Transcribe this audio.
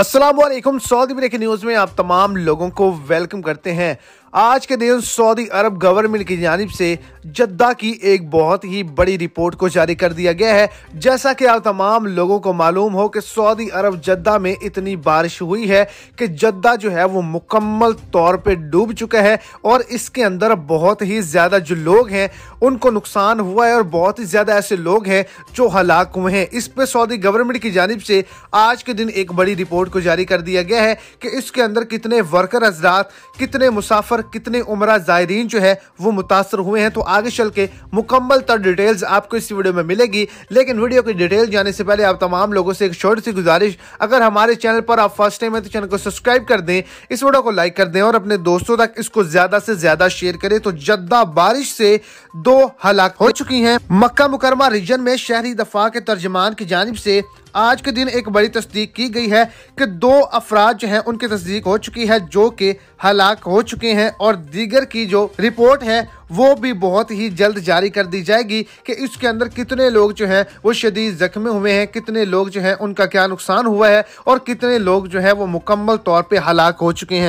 Aslam Saudi break news में आप तमाम लोगों को वेलकम करते हैं। आज के दिन सऊदी अरब गवर्नमेंट की जानब से जद्दा की एक बहुत ही बड़ी रिपोर्ट को जारी कर दिया गया है। जैसा कि आप तमाम लोगों को मालूम हो कि सऊदी अरब जद्दा में इतनी बारिश हुई है कि जद्दा जो है वो मुकम्मल तौर पे डूब चुका है और इसके अंदर बहुत ही ज़्यादा जो लोग हैं, उनको नुकसान हुआ है और बहुत ही ज़्यादा ऐसे लोग हैं जो हलाक हुए हैं। इस पर सऊदी गवर्नमेंट की जानब से आज के दिन एक बड़ी रिपोर्ट को जारी कर दिया गया है कि इसके अंदर कितने वर्कर हजरात, कितने मुसाफर और कितने उम्र जायरीन जो है वो मुतासर हुए हैं। तो आगे चल के मुकम्मल तर डिटेल्स आपको इस वीडियो में मिलेगी। लेकिन वीडियो की डिटेल जाने से पहले आप तमाम लोगों से एक छोटी सी गुजारिश, अगर हमारे चैनल पर आप फ़र्स्ट टाइम है तो चैनल को सब्सक्राइब कर दें, इस वीडियो को लाइक कर दें और अपने दोस्तों तक इसको ज़्यादा से ज़्यादा शेयर करें। तो जद्दा बारिश से दो हलाक हो चुकी हैं। मक्का मुकरमा रीजन में शहरी दफ़ा के तर्जमान की जानब से आज के दिन एक बड़ी तस्दीक की गई है कि दो अफराज जो हैं, उनकी तस्दीक हो चुकी है, जो कि हलाक हो चुके हैं और दीगर की जो रिपोर्ट है, वो भी बहुत ही जल्द जारी कर दी जाएगी कि इसके अंदर कितने लोग जो हैं, वो शदीद जख्मी हुए हैं, कितने लोग जो हैं, उनका क्या नुकसान हुआ है और कितने लोग जो है, वो मुकम्मल तौर पर हलाक हो चुके हैं।